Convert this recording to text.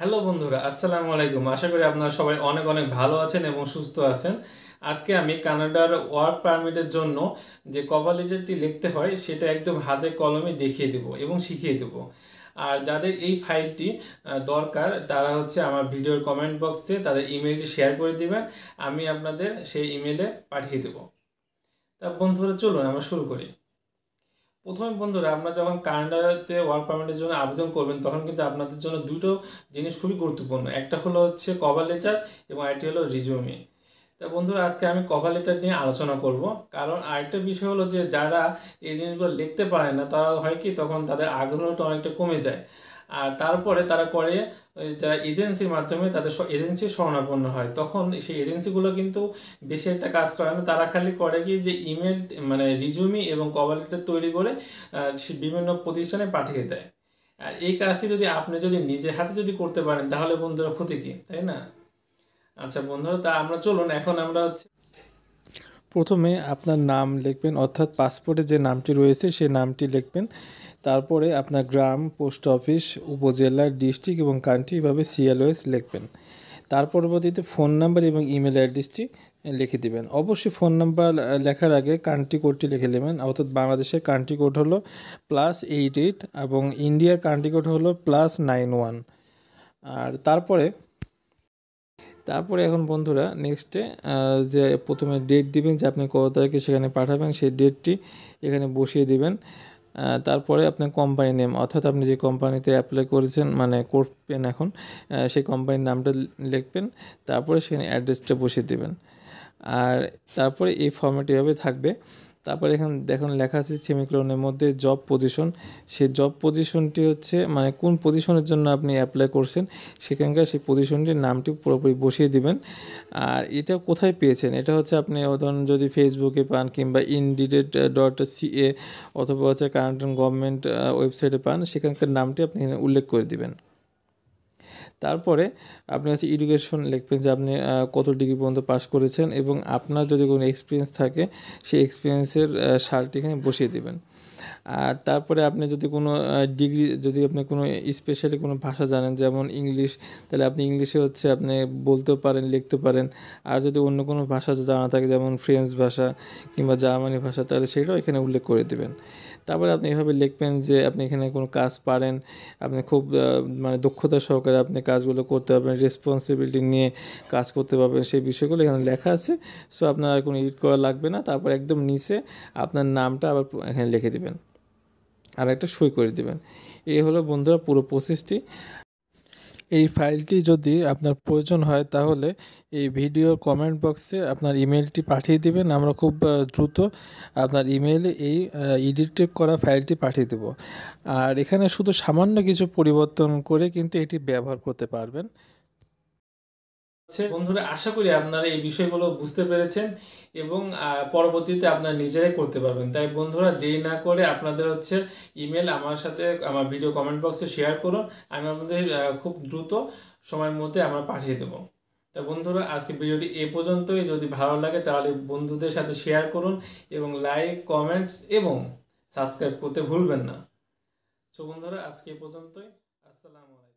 Hello বন্ধুরা, আসসালামু আলাইকুম। আশা করি আপনারা সবাই অনেক অনেক ভালো আছেন এবং সুস্থ আছেন। আজকে আমি কানাডার ওয়ার্ক পারমিটের জন্য যে কভার লেটারটি লিখতে হয়, সেটা একদম হাতে কলমে দেখিয়ে দেব এবং শিখিয়ে দেব। আর যাদের এই ফাইলটি দরকার, তারা হচ্ছে আমার ভিডিওর কমেন্ট বক্সে তাদের ইমেলটি শেয়ার করে দিবেন। আমি আপনাদের সেই ইমেলে পাঠিয়ে দেব। তা বন্ধুরা, চলুন আমরা শুরু করি। প্রথমে বন্ধুরা আপনারা যখন কানাডাতে ওয়ার্ক পারমিটের জন্য আবেদন করবেন, তখন কিন্তু আপনাদের জন্য দুটো জিনিস খুবই গুরুত্বপূর্ণ। একটা হলো হচ্ছে কভার লেটার এবং আরেকটি হলো রিজিউমি তা বন্ধুরা, আজকে আমি কভার লেটার নিয়ে আলোচনা করব। কারণ আরেকটা বিষয় হলো যে, যারা এই জিনিসগুলো লিখতে পারে না, তারা হয় কি, তখন তাদের আগ্রহটা অনেকটা কমে যায়। আর তারপরে তারা করে যারা এজেন্সির মাধ্যমে তাদের এজেন্সি শরণাপন্ন হয়। তখন সেই এজেন্সিগুলো কিন্তু বেশি একটা কাজ করে না। তারা খালি করে কি, যে ইমেল মানে রিজুমি এবং কভার লেটার তৈরি করে বিভিন্ন প্রতিষ্ঠানে পাঠিয়ে দেয়। আর এই কাজটি যদি আপনি যদি নিজের হাতে যদি করতে পারেন, তাহলে বন্ধুরা ক্ষতি কি, তাই না? আচ্ছা বন্ধুরা, তা আমরা চলুন, এখন আমরা হচ্ছে প্রথমে আপনার নাম লিখবেন, অর্থাৎ পাসপোর্টে যে নামটি রয়েছে সেই নামটি লিখবেন। তারপরে আপনার গ্রাম, পোস্ট অফিস, উপজেলা, ডিস্ট্রিক্ট এবং কান্ট্রি এভাবে সিএলওএস লিখবেন। তার পরবর্তীতে ফোন নাম্বার এবং ইমেল অ্যাড্রেসটি লিখে দিবেন। অবশ্যই ফোন নাম্বার লেখার আগে কান্ট্রি কোডটি লিখে নেবেন। অর্থাৎ বাংলাদেশের কান্ট্রি কোড হলো প্লাস এইট এইট এবং ইন্ডিয়ার কান্ট্রি কোড হলো প্লাস নাইন ওয়ান। আর তারপরে তারপরে এখন বন্ধুরা নেক্সটে যে প্রথমে ডেট দিবেন, যে আপনি কত তারিখে সেখানে পাঠাবেন, সেই ডেটটি এখানে বসিয়ে দিবেন। তারপরে আপনার কোম্পানি নেম অর্থাৎ আপনি যে কোম্পানিতে অ্যাপ্লাই করেছেন মানে করবেন এখন সেই কোম্পানির নামটা লিখবেন, তারপরে সেখানে অ্যাড্রেসটা বসিয়ে দেবেন। আর তারপরে এই ফর্মেট এভাবে থাকবে তারপরে এখানে দেখুন লেখা আছে সেমিক্লোনের মধ্যে জব পজিশন সেই জব পজিশনটি হচ্ছে মানে কোন পজিশনের জন্য আপনি অ্যাপ্লাই করছেন, সেখানকার সেই পজিশনটির নামটি পুরোপুরি বসিয়ে দিবেন। আর এটা কোথায় পেয়েছেন? এটা হচ্ছে আপনি ধরুন যদি ফেসবুকে পান কিংবা ইনডিডেড ডট সিএ অথবা হচ্ছে কারেন্ট গভর্নমেন্ট ওয়েবসাইটে পান, সেখানকার নামটি আপনি উল্লেখ করে দিবেন। তারপরে আপনি হচ্ছে এডুকেশন লিখবেন যে আপনি কত ডিগ্রি পর্যন্ত পাস করেছেন এবং আপনার যদি কোনো এক্সপিরিয়েন্স থাকে, সেই এক্সপিরিয়েন্সের সালটি এখানে বসিয়ে দেবেন। আর তারপরে আপনি যদি কোনো ডিগ্রি যদি আপনি কোনো স্পেশালি কোনো ভাষা জানেন, যেমন ইংলিশ তাহলে আপনি ইংলিশে হচ্ছে আপনি বলতেও পারেন লিখতে পারেন। আর যদি অন্য কোনো ভাষা জানা থাকে, যেমন ফ্রেঞ্চ ভাষা কিংবা জার্মানি ভাষা, তাহলে সেটাও এখানে উল্লেখ করে দেবেন। তারপরে আপনি এভাবে লিখবেন যে আপনি এখানে কোনো কাজ পারেন, আপনি খুব মানে দক্ষতা সহকারে আপনি কাজগুলো করতে পারবেন রেসপন্সিবিলিটি নিয়ে কাজ করতে পারবেন, সেই বিষয়গুলো এখানে লেখা আছে। সো আপনার আর কোনো এডিট করা লাগবে না। তারপর একদম নিচে আপনার নামটা আবার এখানে লিখে দেবেন। আর একটা সই করে দেবেন। এই হলো বন্ধুরা পুরো প্রসেসটি এই ফাইলটি যদি আপনার প্রয়োজন হয় তাহলে এই ভিডিওর কমেন্ট বক্সে আপনার ইমেলটি পাঠিয়ে দিবেন। আমরা খুব দ্রুত আপনার ইমেলে এই এডিট করা ফাইলটি পাঠিয়ে দেব। আর এখানে শুধু সামান্য কিছু পরিবর্তন করে কিন্তু এটি ব্যবহার করতে পারবেন। হচ্ছে। বন্ধুরা, আশা করি আপনারা এই বিষয়গুলো বুঝতে পেরেছেন এবং পরবর্তীতে আপনারা নিজেরাই করতে পারবেন। তাই বন্ধুরা, দেরি না করে আপনাদের হচ্ছে ইমেল আমার সাথে, আমার ভিডিও কমেন্ট বক্সে শেয়ার করুন। আমি আপনাদের খুব দ্রুত সময়ের মধ্যে আমরা পাঠিয়ে দেবো। তা বন্ধুরা, আজকে ভিডিওটি এ পর্যন্তই। যদি ভালো লাগে তাহলে বন্ধুদের সাথে শেয়ার করুন এবং লাইক কমেন্টস এবং সাবস্ক্রাইব করতে ভুলবেন না। তো বন্ধুরা, আজকে এ পর্যন্তই। আসসালামু আলাইকুম।